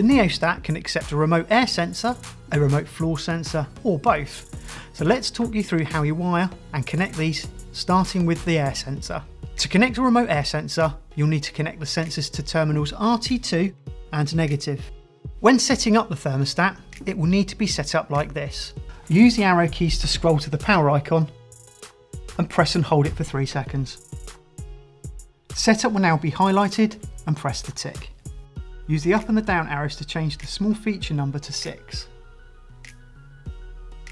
The Neostat can accept a remote air sensor, a remote floor sensor, or both. So let's talk you through how you wire and connect these, starting with the air sensor. To connect a remote air sensor, you'll need to connect the sensors to terminals RT2 and negative. When setting up the thermostat, it will need to be set up like this. Use the arrow keys to scroll to the power icon and press and hold it for 3 seconds. Setup will now be highlighted and press the tick. Use the up and the down arrows to change the small feature number to 6.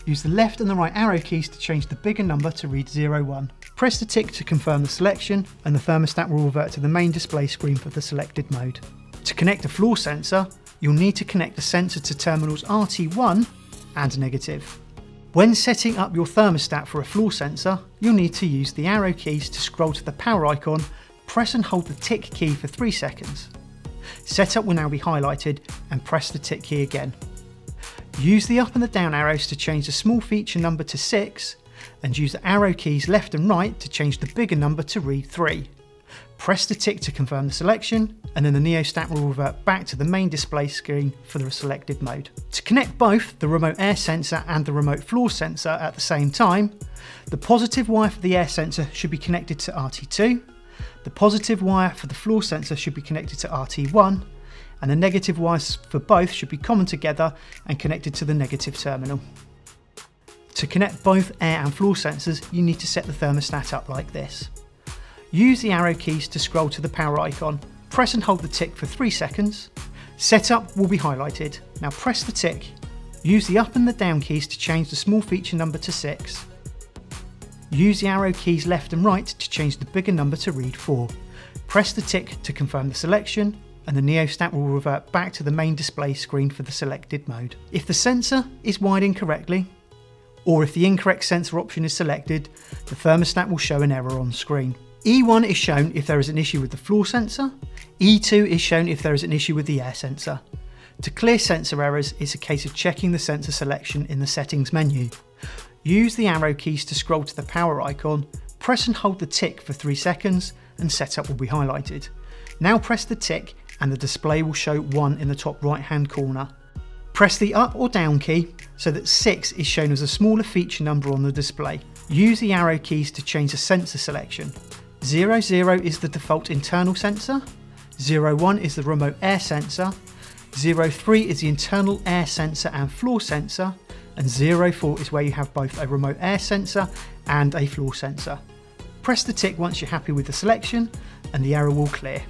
Use the left and the right arrow keys to change the bigger number to read 01. Press the tick to confirm the selection and the thermostat will revert to the main display screen for the selected mode. To connect a floor sensor, you'll need to connect the sensor to terminals RT1 and negative. When setting up your thermostat for a floor sensor, you'll need to use the arrow keys to scroll to the power icon, press and hold the tick key for 3 seconds. Setup will now be highlighted and press the tick key again. Use the up and the down arrows to change the small feature number to 6 and use the arrow keys left and right to change the bigger number to read 3. Press the tick to confirm the selection, and then the Neostat will revert back to the main display screen for the selected mode. To connect both the remote air sensor and the remote floor sensor at the same time, the positive wire for the air sensor should be connected to RT2, the positive wire for the floor sensor should be connected to RT1, and the negative wires for both should be common together and connected to the negative terminal. To connect both air and floor sensors, you need to set the thermostat up like this. Use the arrow keys to scroll to the power icon. Press and hold the tick for 3 seconds. Setup will be highlighted. Now press the tick. Use the up and the down keys to change the small feature number to 6. Use the arrow keys left and right to change the bigger number to read 4. Press the tick to confirm the selection and the Neostat will revert back to the main display screen for the selected mode. If the sensor is wired incorrectly, or if the incorrect sensor option is selected, the thermostat will show an error on screen. E1 is shown if there is an issue with the floor sensor, E2 is shown if there is an issue with the air sensor. To clear sensor errors, it's a case of checking the sensor selection in the settings menu. Use the arrow keys to scroll to the power icon, press and hold the tick for 3 seconds and setup will be highlighted. Now press the tick and the display will show 1 in the top right hand corner. Press the up or down key so that 6 is shown as a smaller feature number on the display. Use the arrow keys to change the sensor selection. 00 is the default internal sensor, 01 is the remote air sensor, 03 is the internal air sensor and floor sensor, and 04 is where you have both a remote air sensor and a floor sensor. Press the tick once you're happy with the selection and the error will clear.